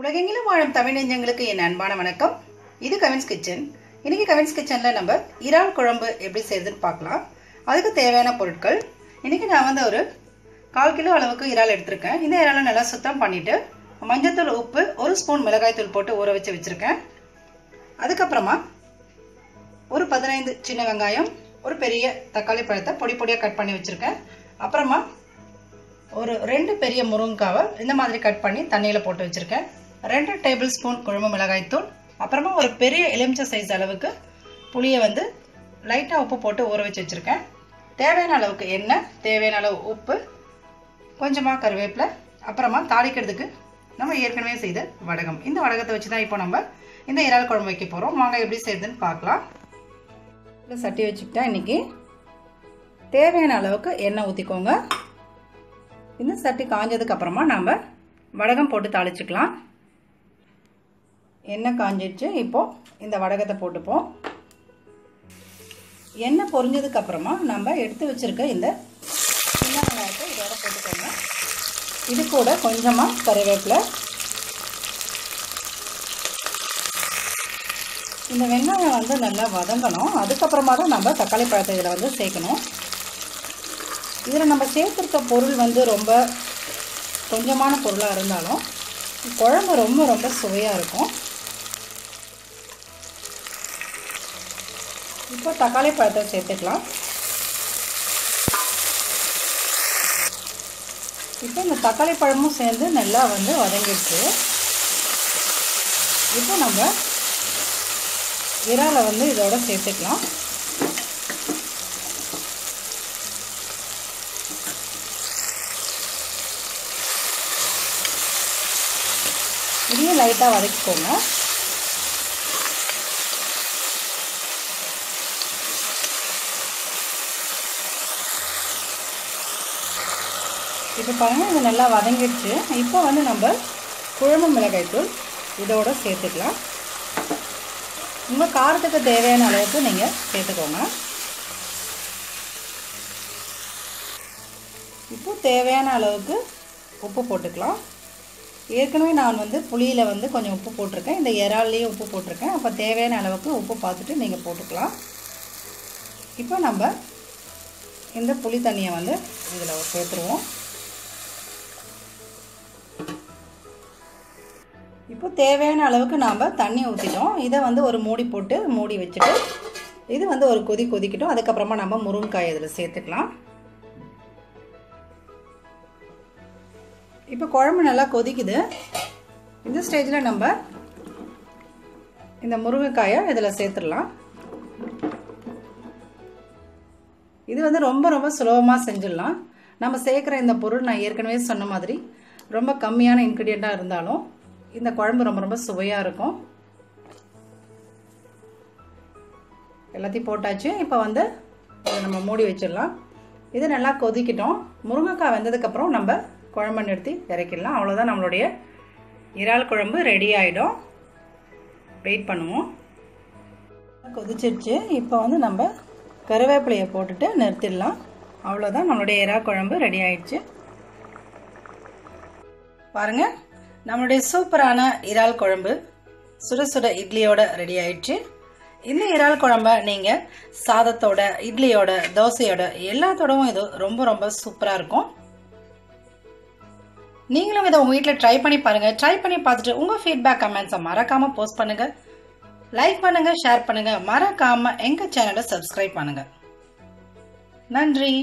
உலகெங்கிலும் வாழும் தமிழ் நெஞ்சங்களுக்கு என் அன்பான வணக்கம். இது கவின்ஸ் கிச்சன். இன்னைக்கு கவின்ஸ் கிச்சனில் நம்ம இறால் குழம்பு எப்படி செய்யுதுன்னு பார்க்கலாம். அதுக்கு தேவையான பொருட்கள். இன்றைக்கி நான் வந்து ஒரு கால் கிலோ அளவுக்கு இறால் எடுத்திருக்கேன். இந்த இறாலை நல்லா சுத்தம் பண்ணிவிட்டு மஞ்சத்தூள் உப்பு ஒரு ஸ்பூன் மிளகாய்த்தூள் போட்டு ஊற வச்சு வச்சுருக்கேன். அதுக்கப்புறமா ஒரு பதினைந்து சின்ன வெங்காயம் ஒரு பெரிய தக்காளி பழத்தை பொடி பொடியாக கட் பண்ணி வச்சுருக்கேன். அப்புறமா ஒரு ரெண்டு பெரிய முருங்கைக்காவை இந்த மாதிரி கட் பண்ணி தண்ணியில் போட்டு வச்சுருக்கேன். ரெண்டு டேபிள் ஸ்பூன் குழம்பு மிளகாய்த்தூள் அப்புறமா ஒரு பெரிய எலுமிச்சை சைஸ் அளவுக்கு புளியை வந்து லைட்டாக உப்பு போட்டு ஊற வச்சு வச்சுருக்கேன். தேவையான அளவுக்கு எண்ணெய் தேவையான அளவு உப்பு கொஞ்சமாக கருவேப்பிலை அப்புறமா தாளிக்கிறதுக்கு நம்ம ஏற்கனவே செய்த வடகம். இந்த வடகத்தை வச்சு தான் இப்போ நம்ம இந்த இறால் குழம்பு வைக்க போகிறோம் வாங்க எப்படி செய்யுதுன்னு பார்க்கலாம். இல்லை சட்டி வச்சுக்கிட்டா இன்றைக்கி தேவையான அளவுக்கு எண்ணெய் ஊற்றிக்கோங்க இந்த சட்டி காஞ்சதுக்கு அப்புறமா நாம் வடகம் போட்டு தாளிச்சுக்கலாம். எண்ணெய் காஞ்சிடுச்சு இப்போது இந்த வடகத்தை போட்டுப்போம். எண்ணெய் பொரிஞ்சதுக்கப்புறமா நம்ம எடுத்து வச்சுருக்க இந்த சின்ன வெங்காயத்தை இதோட போட்டுக்கோங்க. இது கூட கொஞ்சமாக கருவேப்பிலை. இந்த வெங்காயம் வந்து நல்லா வதங்கணும். அதுக்கப்புறமா தான் நம்ம தக்காளி பழத்தை இதில் வந்து சேர்க்கணும். இதில் நம்ம சேர்த்துருக்க பொருள் வந்து ரொம்ப கொஞ்சமான பொருளாக இருந்தாலும் குழம்பு ரொம்ப ரொம்ப சுவையாக இருக்கும். இப்போ தக்காளி பழத்தை சேர்த்துக்கலாம். இப்போ இந்த தக்காளி பழமும் சேர்ந்து நல்லா வந்து வதங்கிடுச்சு. இப்போ நம்ம இறாலை வந்து இதோட சேர்த்துக்கலாம். இதையும் லைட்டாக வதக்கிக்கோங்க. இப்போ பாருங்கள் இது நல்லா வதங்கிடுச்சு. இப்போ வந்து நம்ம குழம்பு மிளகாய்த்தூள் இதோட சேர்த்துக்கலாம். உங்கள் காரத்துக்கு தேவையான அளவுக்கு நீங்கள் சேர்த்துக்கோங்க. இப்போ தேவையான அளவுக்கு உப்பு போட்டுக்கலாம். ஏற்கனவே நான் வந்து புளியில் வந்து கொஞ்சம் உப்பு போட்டிருக்கேன். இந்த இறால்லையும் உப்பு போட்டிருக்கேன். அப்போ தேவையான அளவுக்கு உப்பு பார்த்துட்டு நீங்கள் போட்டுக்கலாம். இப்போ நம்ம இந்த புளி தண்ணியை வந்து இதில் சேர்த்துருவோம். இப்போ தேவையான அளவுக்கு நாம் தண்ணி ஊற்றிட்டோம் இதை வந்து ஒரு மூடி போட்டு மூடி வச்சுட்டு இது வந்து ஒரு கொதி கொதிக்கட்டும். அதுக்கப்புறமா நம்ம முருங்கைக்காய் இதில் சேர்த்துக்கலாம். இப்போ குழம்பு நல்லா கொதிக்குது. இந்த ஸ்டேஜில் நம்ம இந்த முருங்கைக்காயை இதில் சேர்த்துடலாம். இது வந்து ரொம்ப ரொம்ப சுலபமாக செஞ்சிடலாம். நம்ம சேர்க்குற இந்த பொருள் நான் ஏற்கனவே சொன்ன மாதிரி ரொம்ப கம்மியான இன்க்ரீடியண்ட்டாக இருந்தாலும் இந்த குழம்பு ரொம்ப ரொம்ப சுவையாக இருக்கும். எல்லாத்தையும் போட்டாச்சு. இப்போ வந்து இதை நம்ம மூடி வச்சிடலாம். இது நல்லா கொதிக்கிட்டோம். முருங்கைக்காய் வெந்ததுக்கப்புறம் நம்ம குழம்பு நிறுத்தி இறக்கிடலாம். அவ்வளோதான் நம்மளுடைய இறால் குழம்பு ரெடி ஆகிடும் வெயிட் பண்ணுவோம். கொதிச்சிருச்சு. இப்போ வந்து நம்ம கருவேப்பிலையை போட்டுட்டு நிறுத்திடலாம். அவ்வளோதான் நம்மளுடைய இறால் குழம்பு ரெடி ஆயிடுச்சு. பாருங்கள் நம்மளுடைய சூப்பரான இறால் குழம்பு சுட சுட இட்லியோட ரெடி ஆயிடுச்சு. இந்த இறால் குழம்ப நீங்கள் சாதத்தோட இட்லியோட தோசையோட எல்லாத்தோடவும் இது ரொம்ப ரொம்ப சூப்பராக இருக்கும். நீங்களும் இதை உங்கள் வீட்டில் ட்ரை பண்ணி பாருங்கள் ட்ரை பண்ணி பார்த்துட்டு உங்கள் ஃபீட்பேக் கமெண்ட்ஸை மறக்காமல் போஸ்ட் பண்ணுங்கள் லைக் பண்ணுங்கள் ஷேர் பண்ணுங்கள் மறக்காமல் எங்கள் சேனலை சப்ஸ்கிரைப் பண்ணுங்கள் நன்றி.